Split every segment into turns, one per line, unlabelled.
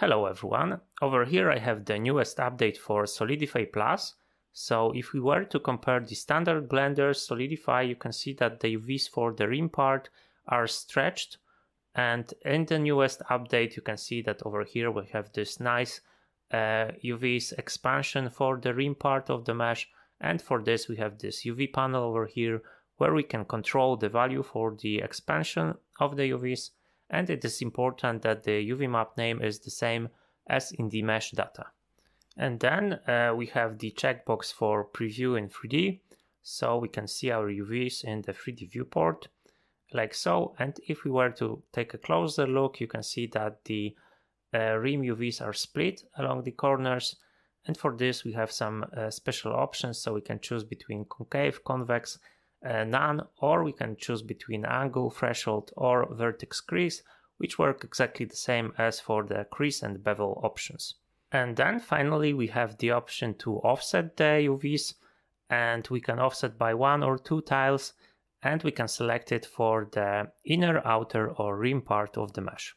Hello everyone, over here I have the newest update for Solidify Plus. So if we were to compare the standard Blender Solidify, you can see that the UVs for the rim part are stretched. And in the newest update, you can see that over here we have this nice uh, UVs expansion for the rim part of the mesh. And for this, we have this UV panel over here where we can control the value for the expansion of the UVs and it is important that the UV map name is the same as in the mesh data. And then uh, we have the checkbox for preview in 3D, so we can see our UVs in the 3D viewport, like so. And if we were to take a closer look, you can see that the uh, rim UVs are split along the corners. And for this, we have some uh, special options, so we can choose between concave, convex, uh, none, or we can choose between angle, threshold, or vertex crease, which work exactly the same as for the crease and bevel options. And then finally we have the option to offset the UVs and we can offset by one or two tiles and we can select it for the inner, outer or rim part of the mesh.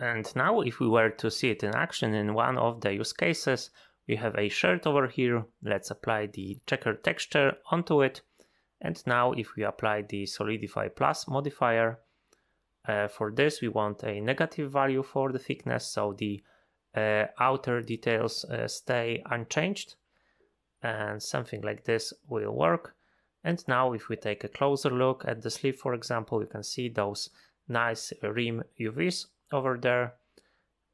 And now if we were to see it in action in one of the use cases, we have a shirt over here. Let's apply the checker texture onto it and now if we apply the Solidify Plus modifier, uh, for this we want a negative value for the thickness, so the uh, outer details uh, stay unchanged. And something like this will work. And now if we take a closer look at the sleeve, for example, you can see those nice rim UVs over there.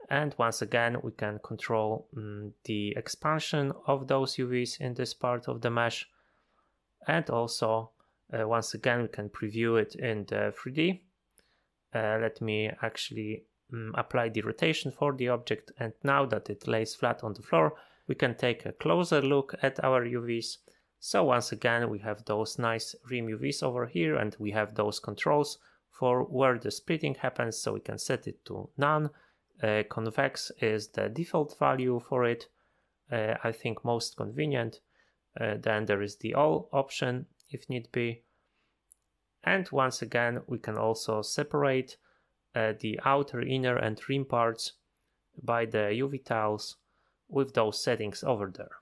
And once again, we can control um, the expansion of those UVs in this part of the mesh and also uh, once again we can preview it in the 3D. Uh, let me actually um, apply the rotation for the object and now that it lays flat on the floor we can take a closer look at our UVs. So once again we have those nice rim UVs over here and we have those controls for where the splitting happens so we can set it to none. Uh, convex is the default value for it. Uh, I think most convenient uh, then there is the all option if need be. And once again, we can also separate uh, the outer, inner and rim parts by the UV tiles with those settings over there.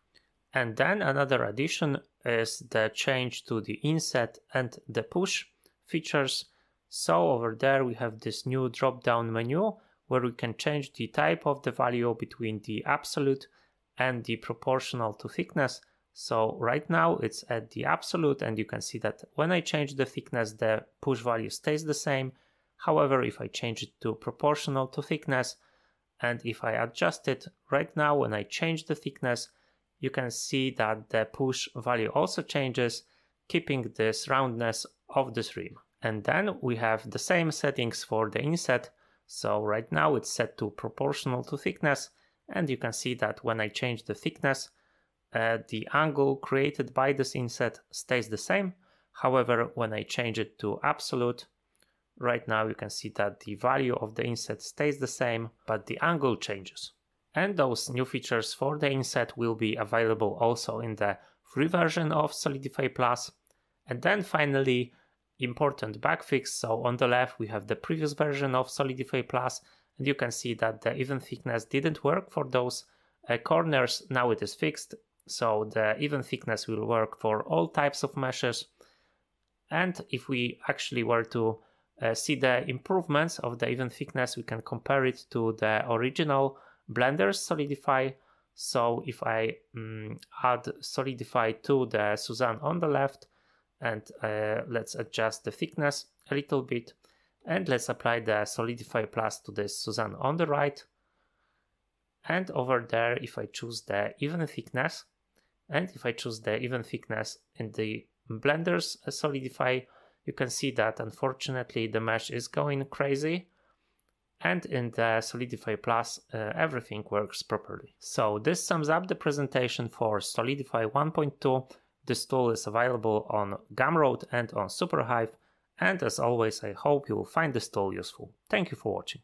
And then another addition is the change to the inset and the push features. So over there we have this new drop down menu where we can change the type of the value between the absolute and the proportional to thickness so right now it's at the absolute and you can see that when I change the thickness, the push value stays the same. However, if I change it to proportional to thickness and if I adjust it right now when I change the thickness, you can see that the push value also changes, keeping this roundness of this rim. And then we have the same settings for the inset. So right now it's set to proportional to thickness. And you can see that when I change the thickness, uh, the angle created by this inset stays the same. However, when I change it to absolute, right now you can see that the value of the inset stays the same, but the angle changes. And those new features for the inset will be available also in the free version of Solidify Plus. And then finally, important bug fix. So on the left, we have the previous version of Solidify Plus, and you can see that the even thickness didn't work for those uh, corners. Now it is fixed so the even thickness will work for all types of meshes. And if we actually were to uh, see the improvements of the even thickness, we can compare it to the original Blender Solidify. So if I um, add Solidify to the Suzanne on the left, and uh, let's adjust the thickness a little bit, and let's apply the Solidify Plus to the Suzanne on the right. And over there, if I choose the even thickness, and if I choose the even thickness in the Blender's Solidify, you can see that unfortunately the mesh is going crazy. And in the Solidify Plus, uh, everything works properly. So this sums up the presentation for Solidify 1.2. This tool is available on Gumroad and on Superhive. And as always, I hope you will find this tool useful. Thank you for watching.